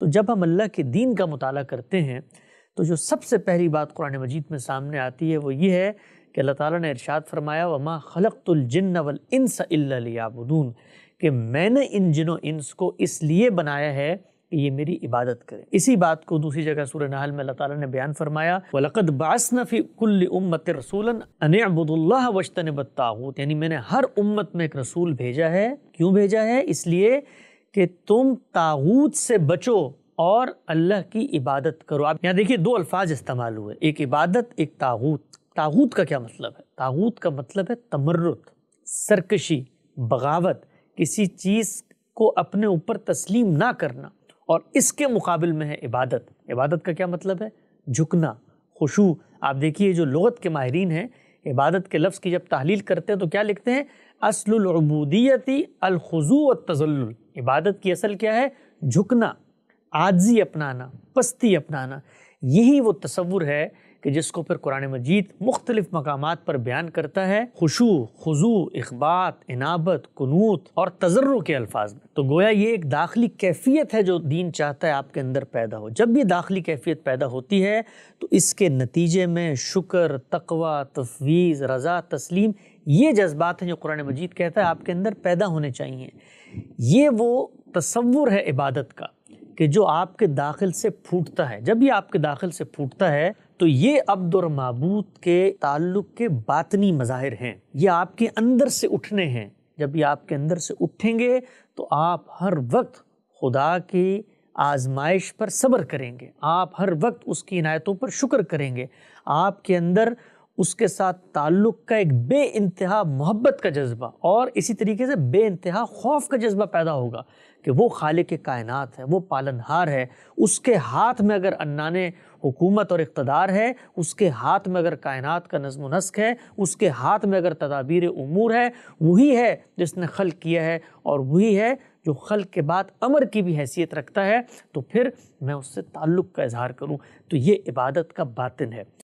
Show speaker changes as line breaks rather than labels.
तो जब हम अल्लाह के दीन का मुताला करते हैं तो जो सबसे पहली बात कुरान मजीद में सामने आती है, वो ये है कि अल्लाह ताला ने इरशाद फरमाया, वमा खलक़ुलजन्न वल इंस लियाबुदून कि मैंने इन जिनों इंस को इसलिए बनाया है कि ये मेरी इबादत करें। इसी बात को दूसरी जगह सूर्य नहल में अल्लाह ताला ने बयान फरमाया, वलक़द बासना फ़ी कुल्ल उम्मत रसूलन अनबुदुल्लाह वजतनब तागूत यानी मैंने हर उम्मत में एक रसूल भेजा है। क्यों भेजा है? इसलिए कि तुम तागूत से बचो और अल्लाह की इबादत करो। आप यहाँ देखिए दो अल्फाज इस्तेमाल हुए। एक इबादत, एक तागूत। तागूत का क्या मतलब है? तागूत का मतलब है तमर्रुत सरकशी, बगावत, किसी चीज़ को अपने ऊपर तस्लीम ना करना। और इसके मुकाबल में है इबादत। इबादत का क्या मतलब है? झुकना, खुशू। आप देखिए जो लगत के माहरीन हैं, इबादत के लफ्ज़ की जब तहलील करते हैं तो क्या लिखते हैं? असलबूदियती अलखजू तज़ल इबादत की असल क्या है? झुकना, आजी अपनाना, पस्ती अपनाना। यही वो तस्वुर है कि जिसको फिर कुरान मजीद मुख्तलिफ़ मकाम पर बयान करता है, खुशू, खजू इकबात इनाबत, कनूत और तजर्र के अल्फाज में। तो गोया ये एक दाखिली कैफियत है जो दीन चाहता है आपके अंदर पैदा हो। जब भी दाखिली कैफियत पैदा होती है तो इसके नतीजे में शुक्र, तकवा, तफवीज़, रज़ा, तस्लीम ये जज्बात हैं जो कुरान मजीद कहता है आपके अंदर पैदा होने चाहिए। ये वो तस्वुर है इबादत का कि जो आपके दाखिल से फूटता है। जब ये आपके दाखिल से फूटता है तो ये अब्द और मबूद के ताल्लुक के बातनी मज़ाहिर हैं। ये आपके अंदर से उठने हैं। जब ये आपके अंदर से उठेंगे तो आप हर वक्त खुदा की आजमाइश पर सब्र करेंगे। आप हर वक्त उसकी इनायतों पर शुक्र करेंगे। आपके अंदर उसके साथ ताल्लुक़ का एक बे इंतहा मोहब्बत का जज्बा और इसी तरीके से बे इंतहा खौफ का जज्बा पैदा होगा कि वो खाले के कायनात है, वो पालनहार है। उसके हाथ में अगर अन्नान हुकूमत और इकतदार है, उसके हाथ में अगर कायनात का नज्म नस्क है, उसके हाथ में अगर तदाबीर उमूर है, वही है जिसने खल किया है और वही है जो खल के बाद अमर की भी हैसियत रखता है तो फिर मैं उससे ताल्लुक़ का इजहार करूँ। तो ये इबादत का बातिन है।